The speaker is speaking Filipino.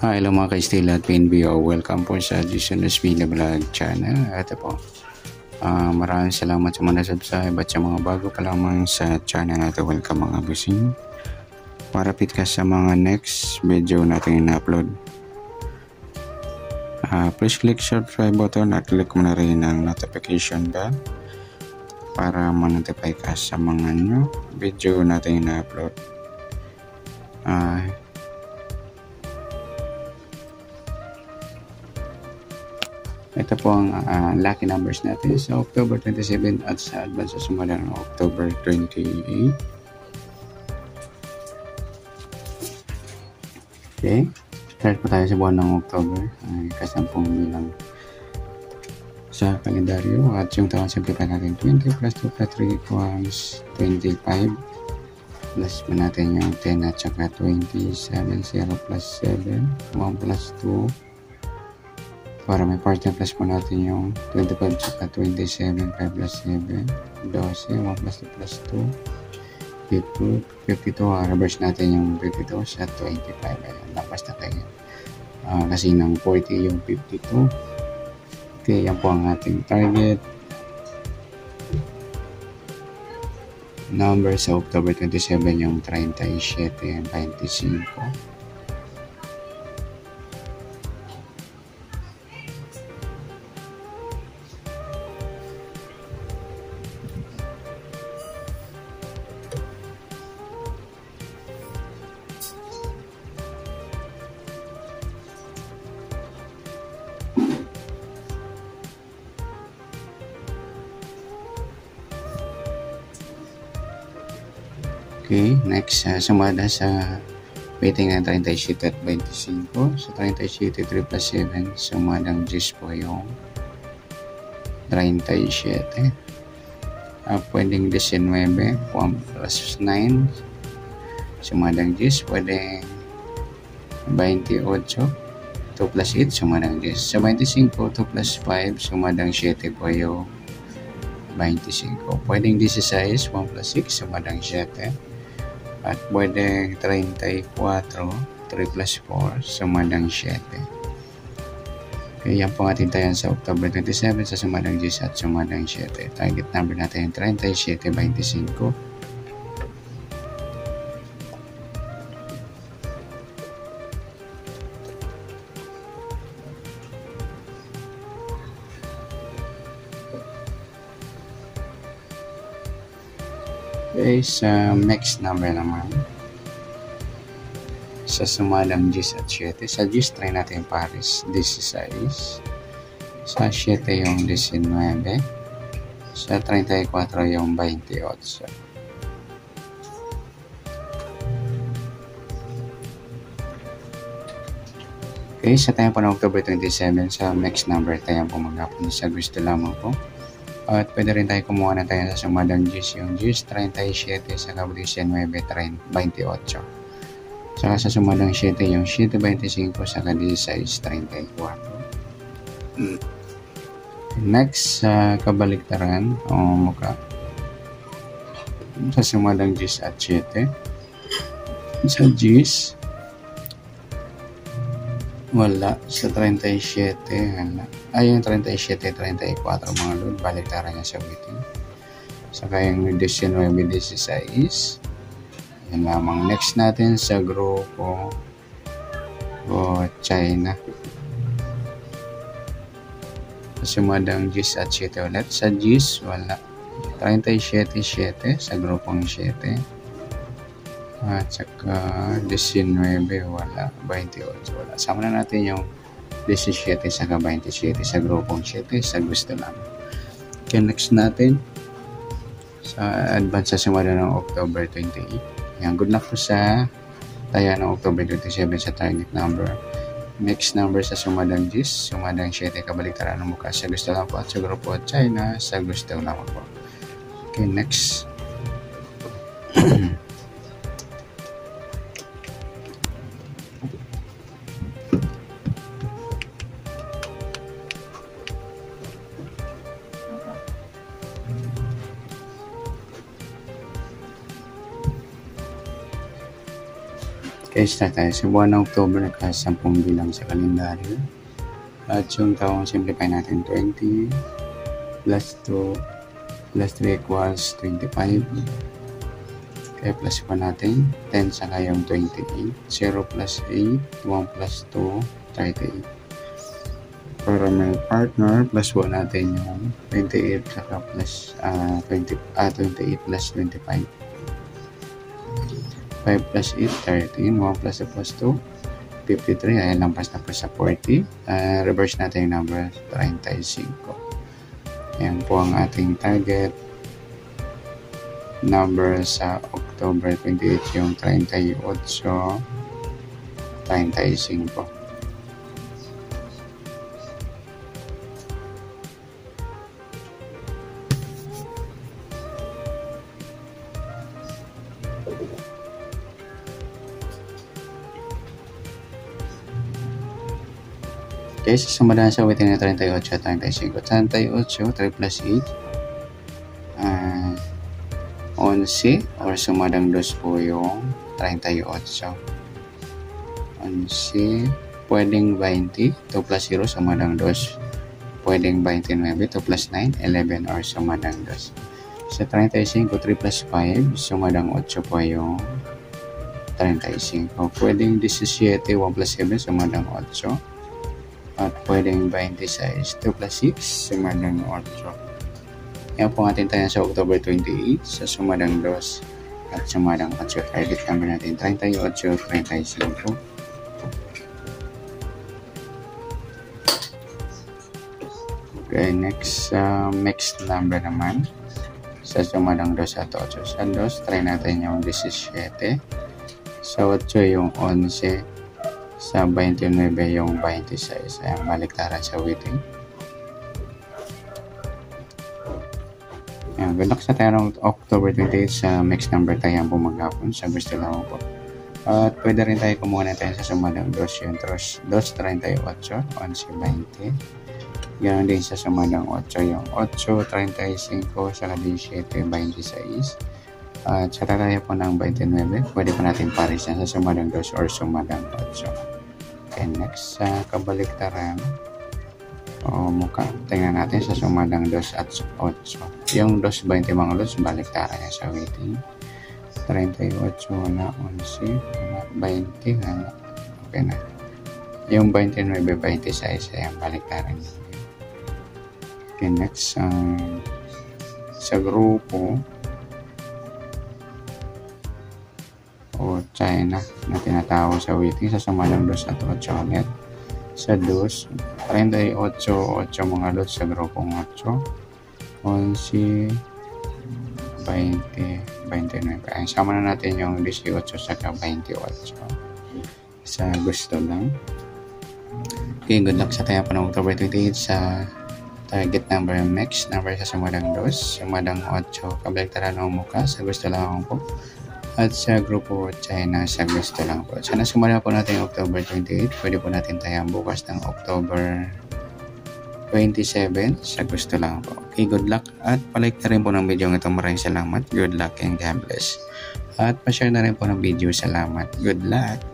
Hi, hello mga ka-Steel at PNBO. Welcome po sa Jason Villa Vlog channel. Ito po. Uh, maraming salamat sa mga subscribe at sa mga bago pa lamang sa channel na. Welcome mga busing. Para fit ka sa mga next video natin in-upload. Uh, please click subscribe button at click mo na rin ang notification bell para ma-notify ka sa mga new video natin in-upload. Uh, Ito po ang uh, lucky numbers natin sa October 27 at sa advance sa sumala ng October 28. Okay. Start po tayo sa buwan ng October. Ay kasampung bilang sa kalendaryo at yung taon simplify natin 20 plus 2 plus 3 equals 25 plus pa natin yung 10 at saka 27 0 plus 7 1 plus 2 para may part na plus po natin yung 25 tsaka 27, 5 plus 7, 12, 1 plus 2 plus 2, 52, 52, uh, reverse natin yung 52 sa 25, ayan, lapas na tayo. Uh, kasi ng 40 yung 52. Okay, yan po ang ating target. Number sa October 27 yung 37, 25. Okay, next, uh, sumada sa waiting ng 37 at 25. Sa 37, 3 plus 7, sumadang 10 po yung 37. Uh, pwedeng 19, 1 plus 9, sumadang 10. Pwedeng 28, 2 plus 8, sumadang 10. Sa 25, 2 plus 5, sumadang 7 po yung 25. Pwedeng 16, 1 plus 6, sumadang 7 at pwede 34 3 plus 4 sumadang 7 kaya yan po ating tayan sa October 27 sa sumadang 10 at sumadang 7 target number natin yung 3725 Okay, sa next number naman. Sa sumalang 10 at 7. Sa 10, try natin Paris 16. Sa 7 yung 19. Sa 34 yung 28. Okay, sa tayo po ng October 27, sa next number tayo po maghapon sa gusto lamang po. At pwede rin tayo kumuha na tayo sa sumadang juice yung juice 37 sa kabudis 9, 28. Saka sa sumadang 7 yung 7.25 sa kadisais 34. Next sa uh, kabaliktaran o muka sa sumadang juice at 7 sa juice wala. Sa 37, wala. Ay, yung 37, 34 mga lord. Baliktaran niya sa waiting. Saka yung 19, 16. Yan lamang. Next natin sa grupo o China. Sumadang GIS at 7 ulit. Sa GIS, wala. 37, 7 sa grupong 7. At saka 19 wala, 28 wala. Sama na natin yung 17 saka 27 sa grupong 7 sa gusto lang. Okay, next natin sa advance sa simula ng October 28. Yan, good luck po sa taya ng October 27 sa target number. Next number sa sumadang 10, sumadang 7, kabaliktaran ng mukha sa gusto lang po at sa grupo at China sa gusto lang po. Okay, next. Okay, start tayo. Sa buwan ng October, nagka-10 bilang sa kalendaryo. At yung taong simplify natin, 20 plus 2 plus 3 equals 25. Kaya plus 1 natin, 10 saka yung 28. 0 plus 8, 1 plus 2, 38. Para may partner, plus 1 natin yung 28 saka plus uh, 20, ah, 28 plus 25. 5 plus 8, 13. 1 plus 2 plus 2, 53. Ayan, lampas na po sa 40. Uh, reverse natin yung number, 35. Ayan po ang ating target. Number sa October 28 yung 38, 35. Okay, susumadan sa ulitin na 38 at 35. 38, 3 plus 8. Uh, 11 or sumadang 2 po yung 38. 11, pwedeng 20. 2 plus 0, sumadang 2. Pwedeng 29. 2 plus 9, 11 or sumadang 2. Sa 35, 3 plus 5, sumadang 8 po yung 35. Pwedeng 17, 1 plus 7, sumadang 8 at pwedeng 26 2 plus 6 sumadang 8 yan po ating tayo sa October 28 sa sumadang 2 at sumadang 8 target number natin 38 35 Okay, next uh, mixed number naman. Sa sumadang 2 at 8. Sa 2, try natin yung 17. Sa 8 yung 11 sa 29 yung 26 ay baliktaran sa waiting Ayan, good luck sa tayo October 28 sa mix number tayo ang bumagapon sa gusto lang po. At pwede rin tayo kumuha na tayo sa sumadang 238, 11.20. Ganon din sa sumadang 8, yung 8.35 sa 17.26. At sa raraya po ng 29, pwede po natin pares sa sumadang 2 or sumadang 8. Okay, next sa uh, kabaliktaran o mukha. Tingnan natin sa sumadang 2 at 8. Yung 2.20 mga los, baliktaran niya sa waiting. 38 wala 11 wala 20 wala okay na yung 29 26 ayan baliktaran niya okay next um, sa grupo o China na tinatawag sa waiting sa sumalang dos at 8 ulit. Sa dos, 38, 8 mga dos sa grupong 8. 11, 20, 29. Ay, sama na natin yung 18 saka 28. Sa gusto lang. Okay, good luck sa tayo pa ng October 28 sa target number next number sa sumadang dos, sumadang 8, kabaliktaran ng muka, sa gusto lang po at sa grupo China sa gusto lang po. Sana sumala po natin October 28. Pwede po natin tayang bukas ng October 27 sa gusto lang po. Okay, good luck at palike na rin po ng video ito. Maraming salamat. Good luck and God bless. At pa-share na rin po ng video. Salamat. Good luck.